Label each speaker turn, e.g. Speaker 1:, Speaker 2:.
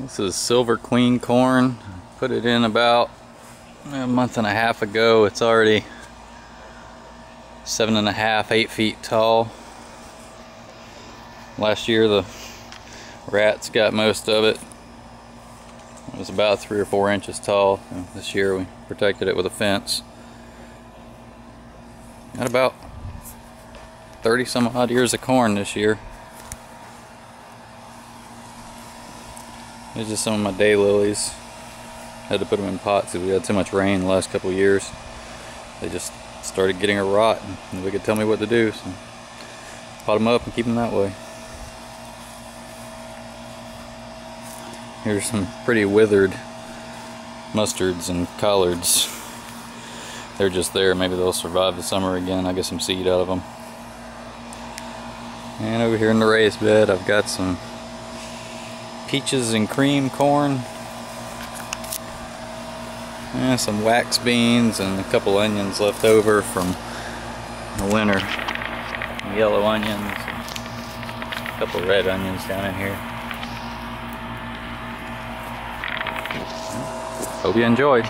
Speaker 1: This is Silver Queen corn. Put it in about eh, a month and a half ago. It's already seven and a half, eight feet tall. Last year the rats got most of it. It was about three or four inches tall. This year we protected it with a fence. Got about 30 some odd ears of corn this year. These are just some of my daylilies. Had to put them in pots because we had too much rain the last couple years. They just started getting a rot and nobody could tell me what to do. So pot them up and keep them that way. Here's some pretty withered mustards and collards. They're just there. Maybe they'll survive the summer again. I get some seed out of them. And over here in the raised bed, I've got some peaches and cream corn. And some wax beans and a couple onions left over from the winter. Yellow onions. A couple red onions down in here. Hope you enjoyed